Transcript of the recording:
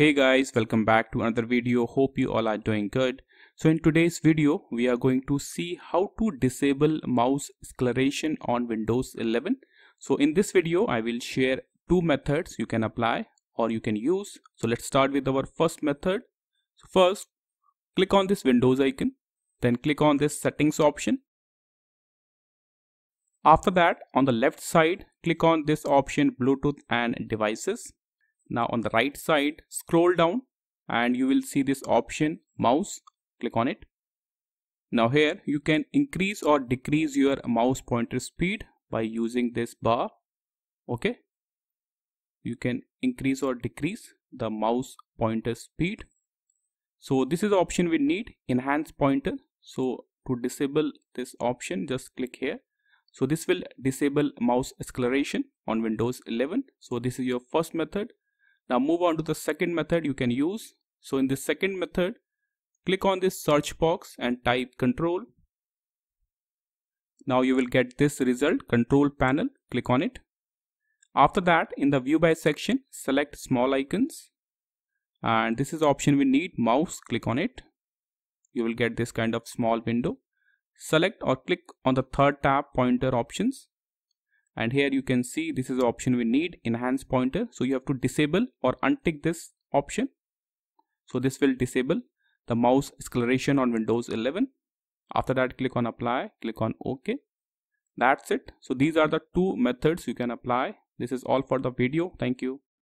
Hey guys, welcome back to another video. Hope you all are doing good. So in today's video, we are going to see how to disable mouse acceleration on Windows 11. So in this video, I will share two methods you can apply or you can use. So let's start with our first method. So first, click on this Windows icon, then click on this settings option. After that, on the left side, click on this option Bluetooth and devices now on the right side, scroll down and you will see this option mouse. Click on it. Now here you can increase or decrease your mouse pointer speed by using this bar. Okay. You can increase or decrease the mouse pointer speed. So this is the option we need enhance pointer. So to disable this option just click here. So this will disable mouse acceleration on Windows 11. So this is your first method. Now move on to the second method you can use. So in the second method, click on this search box and type control. Now you will get this result control panel. Click on it. After that in the view by section, select small icons. And this is option we need mouse. Click on it. You will get this kind of small window. Select or click on the third tab pointer options and here you can see this is the option we need enhance pointer. So you have to disable or untick this option. So this will disable the mouse acceleration on windows 11 after that click on apply click on ok. That's it. So these are the two methods you can apply. This is all for the video. Thank you